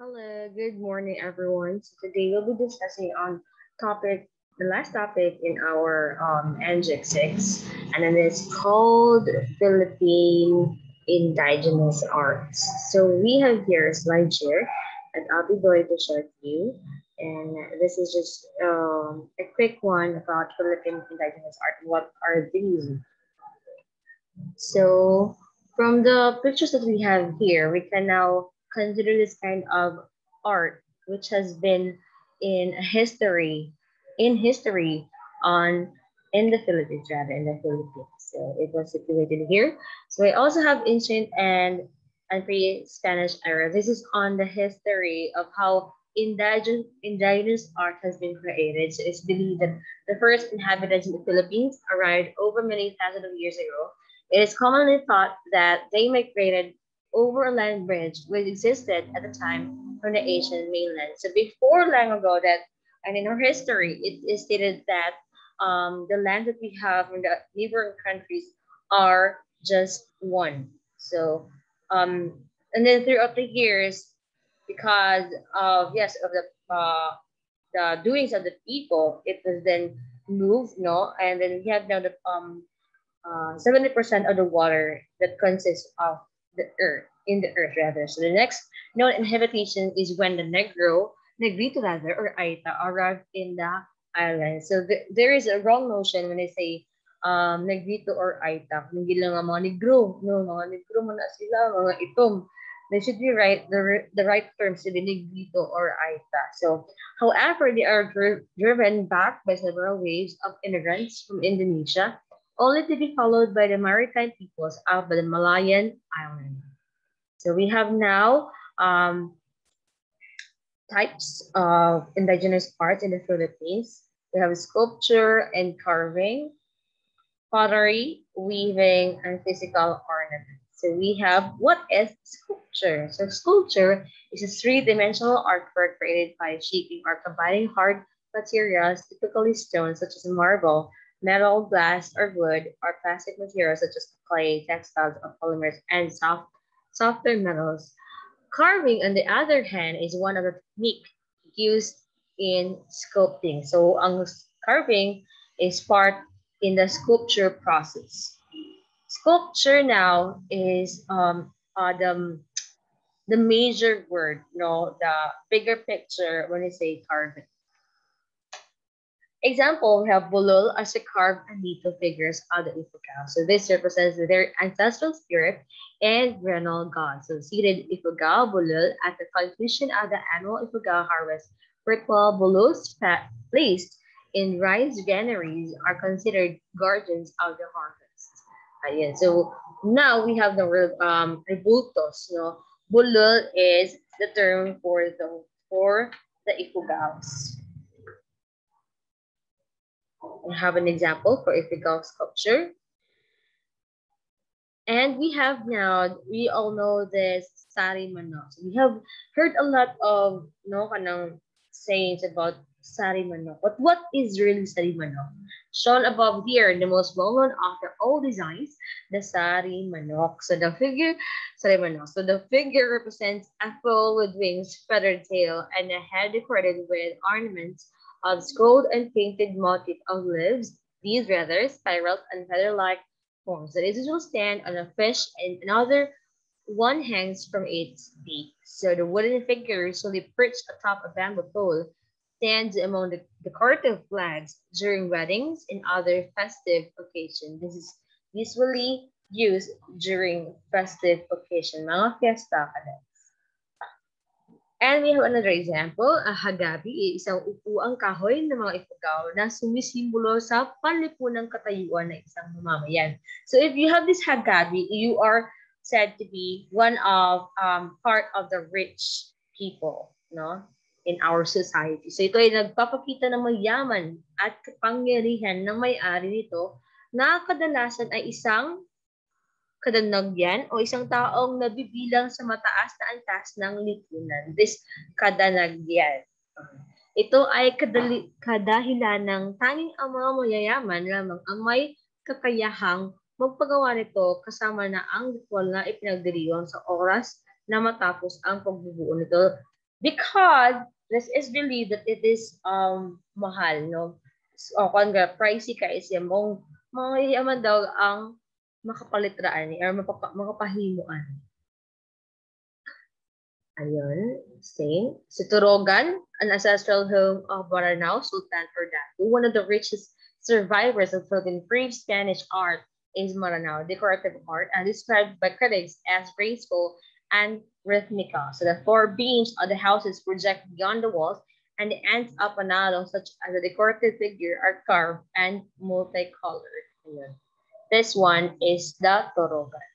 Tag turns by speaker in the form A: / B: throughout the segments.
A: Hello, good morning everyone. So today we'll be discussing on topic, the last topic in our um, NGIC 6, and then it's called Philippine Indigenous Arts. So we have here a slide share and I'll be going to show to you. And this is just um, a quick one about Philippine Indigenous Art. What are these? So from the pictures that we have here, we can now consider this kind of art, which has been in history, in history on in the Philippines, rather in the Philippines. So it was situated here. So I also have ancient and and pre-Spanish era. This is on the history of how indigenous, indigenous art has been created. So it's believed that the first inhabitants in the Philippines arrived over many thousands of years ago. It is commonly thought that they migrated over a land bridge which existed at the time from the Asian mainland. So before long ago that, and in our history, it is stated that um, the land that we have in the neighboring countries are just one. So, um, and then throughout the years, because of, yes, of the, uh, the doings of the people, it was then moved, no? And then we have now the um, uh, 70% of the water that consists of the earth, in the earth rather. So the next known inhabitation is when the Negro, Negrito rather, or Aita arrived in the island. So th there is a wrong notion when they say um, Negrito or Aita. Hindi lang ang mga Negro. No, mga Negro mo na sila, mga itom. They should be right, the, the right terms to be Negrito or Aita. So, however, they are dri driven back by several waves of immigrants from Indonesia, only to be followed by the maritime peoples of the Malayan island. So we have now um, types of indigenous arts in the Philippines. We have sculpture and carving, pottery, weaving, and physical ornament. So we have what is sculpture? So sculpture is a three-dimensional artwork created by shaping or combining hard materials, typically stone such as marble, metal, glass, or wood, or plastic materials such as clay, textiles, or polymers, and soft, softer metals Carving, on the other hand, is one of the techniques used in sculpting. So, ang carving is part in the sculpture process. Sculpture now is um, uh, the, the major word, no, the bigger picture when you say carving. Example, we have Bulul as a carved and anito figures of the Ifugao. So this represents their ancestral spirit and vernal god. So seated Ifugao Bulul at the conclusion of the annual Ifugao harvest, ritual bulols placed in rice granaries are considered guardians of the harvest. Ayan. So now we have the um, rebultos. No? Bulol is the term for the for the Ifugaos. We have an example for Ifugao sculpture. And we have now, we all know this Sarimanok. We have heard a lot of no kanang sayings about Sarimanok. But what is really Sarimanok? Shown above here, the most well-known after all designs, the Sarimanok. So the figure, Sarimanok. So the figure represents a foal with wings, feathered tail, and a head decorated with ornaments of scrolled and painted motif of leaves, these rather spirals and feather-like forms. The will stand on a fish and another one hangs from its beak. So the wooden figure usually perched atop a bamboo pole stands among the decorative flags during weddings and other festive occasions. This is usually used during festive occasion, mga fiesta kada. And we have another example, a hagabi, isang upuang kahoy ng mga Ifugao na sumisimbolo sa palipunang katayuan ng isang mamamayan. So if you have this hagabi, you are said to be one of um, part of the rich people no in our society. So ito ay nagpapakita ng mayaman at kapangyarihan ng may-ari nito na kadalasan ay isang kadanagyan o isang taong nabibilang sa mataas na antas ng lipunan. This kadanagyan. Ito ay kadali, kadahilan ng tanging ang mga mayayaman lamang ang may kakayahang magpagawa nito kasama na ang ritual na ipinagdiriwang sa oras na matapos ang pagbubuo nito because this is believed that it is um mahal, no? So, kung pricey ka is yung mga yaman daw ang makapalitraan eh, or mapapa, makapahimuan. Ayun, same. Si Torogan, an ancestral home of Maranao, Sultan Ferdinand, one of the richest survivors of Philippine pre-Spanish art is Maranao, decorative art, and described by critics as graceful and rhythmical. So the four beams of the houses project beyond the walls, and the ends of panalo, such as a decorative figure, are carved and multicolored. This one is the Torogan,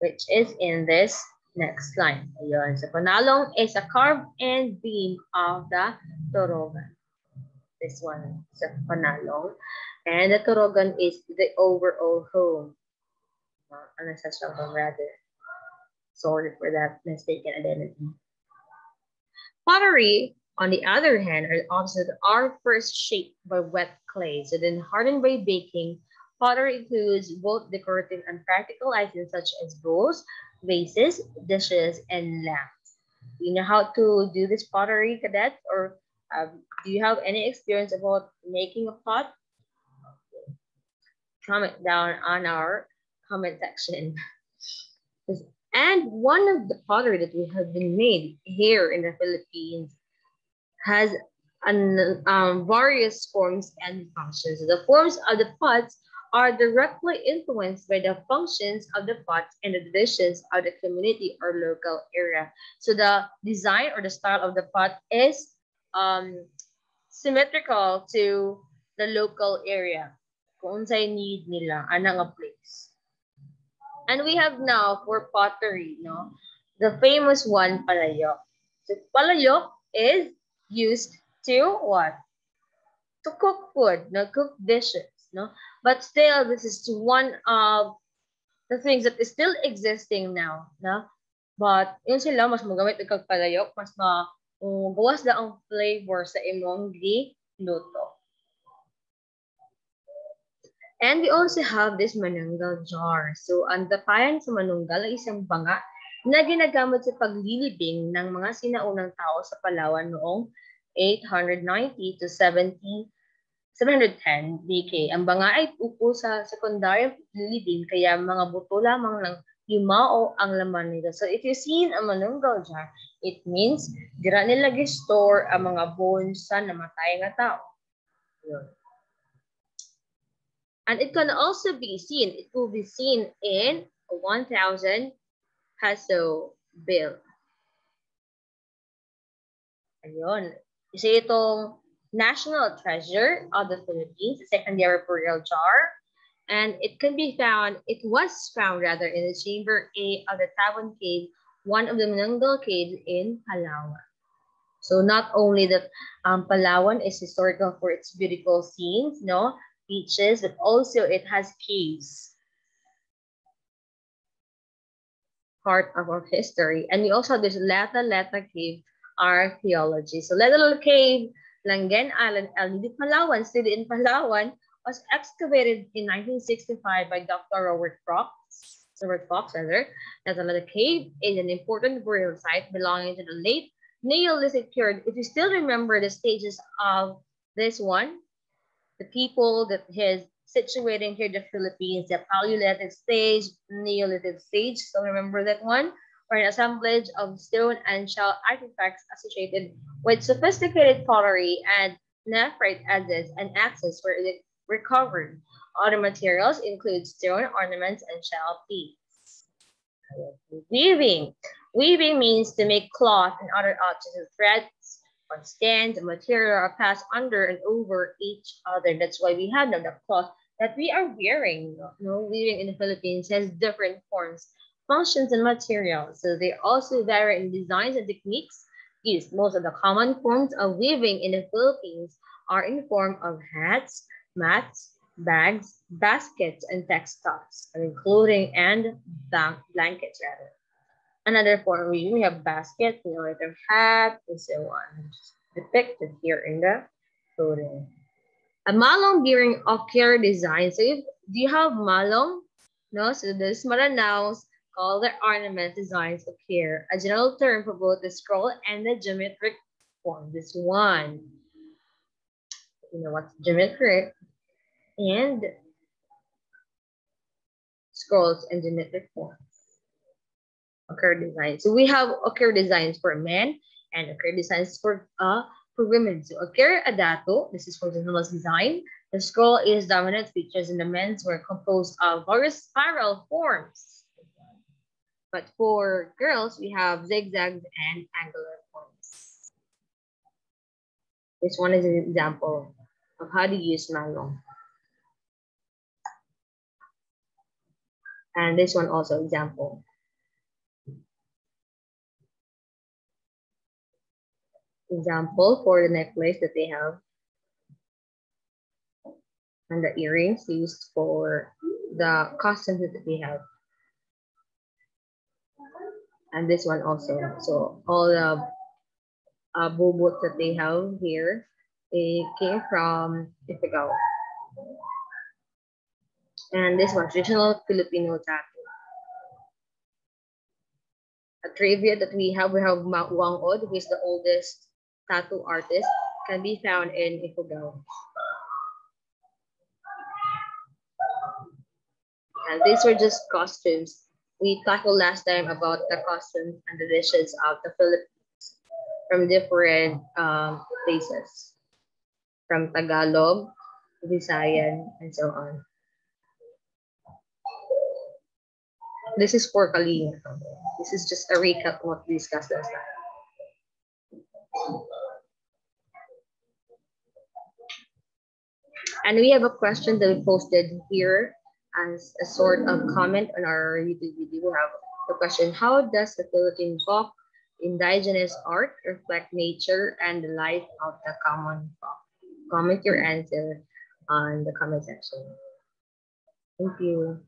A: which is in this next line. Ayun. So panalong is a carved end beam of the Torogan. This one is a panalong. And the Torogan is the overall home. Uh, an ancestral home rather. Sorry for that mistaken identity. Pottery, on the other hand, are that are first shaped by wet clay. So then hardened by baking, pottery includes both decorative and practical items such as bowls, vases, dishes, and lamps. Do you know how to do this pottery, cadet? Or um, do you have any experience about making a pot? Comment down on our comment section. And one of the pottery that we have been made here in the Philippines has an, um, various forms and functions. The forms of the pots are directly influenced by the functions of the pots and the traditions of the community or local area. So the design or the style of the pot is um, symmetrical to the local area. Kung sa'y need nila, anang place. And we have now for pottery, no? The famous one, palayok. So palayok is used to what? To cook food, no? Cook dishes, no? But still, this is one of the things that is still existing now, no? But yun sila, mas magamit ng palayok, mas ma um, gawas na ang flavor sa imong luto. And we also have this manunggal jar. So, ang dapayan sa manunggal ay isang banga na ginagamit sa paglilibing ng mga sinaunang tao sa Palawan noong 890 to 70 710 BK. Ang banga ay upo sa sekundaryang paglilibing kaya mga buto lamang ng yumao ang laman nito. So if you see a manunggal jar, it means dira nila store ang mga bones sa namatay nga tao. And it can also be seen, it will be seen in a 1,000 peso bill. Ayun. Isa itong national treasure of the Philippines, a secondary burial jar. And it can be found, it was found rather in the chamber A of the Tabon Cave, one of the Manangal caves in Palawan. So not only that um, Palawan is historical for its beautiful scenes, no, beaches, but also it has caves. Part of our history. And we also have this Leta Leta Cave archaeology. So Leta Leta Cave, Langen Island, Nido, Palawan, still in Palawan, was excavated in 1965 by Dr. Robert Fox. Robert Fox, rather. Leta Leta Cave is an important burial site belonging to the late Neolithic period. If you still remember the stages of this one, the people that has situated here in the Philippines, the Paleolithic stage, Neolithic stage. So remember that one? Or an assemblage of stone and shell artifacts associated with sophisticated pottery and nephrite adzes and axes were recovered. Other materials include stone ornaments and shell beads. Weaving. Weaving means to make cloth and other objects of thread, on stands, material are passed under and over each other. That's why we have the cloth that we are wearing. You know, weaving in the Philippines has different forms, functions, and materials. So they also vary in designs and techniques used. Most of the common forms of weaving in the Philippines are in form of hats, mats, bags, baskets, and textiles, including and blankets rather. Another form we have basket, you know, like a hat, and so on, depicted here in the photo. A malong bearing okir design. So if, do you have malong? No, so this Maranao's call the ornament designs appear, a general term for both the scroll and the geometric form. This one. You know what's geometric and scrolls and geometric forms. Okir designs. So we have okir designs for men and okir designs for uh for women. So okir a datu, this is for normal design. The scroll is dominant features in the men's were composed of various spiral forms. But for girls, we have zigzags and angular forms. This one is an example of how to use malong. And this one also example. Example for the necklace that they have. And the earrings used for the costumes that they have and this one also. So all the uh, bobot that they have here, they came from Ifugao. And this one, traditional Filipino tattoo. A trivia that we have, we have Whang-Od, who is the oldest tattoo artist, can be found in Ifugao. And these were just costumes we talked last time about the customs and the dishes of the Philippines from different um, places, from Tagalog, Visayan, and so on. This is for Kalinga. This is just a recap of what we discussed last time. And we have a question that we posted here as a sort of comment on our YouTube video, we have the question, how does the Philippine folk indigenous art reflect nature and the life of the common folk? Comment your answer on the comment section. Thank you.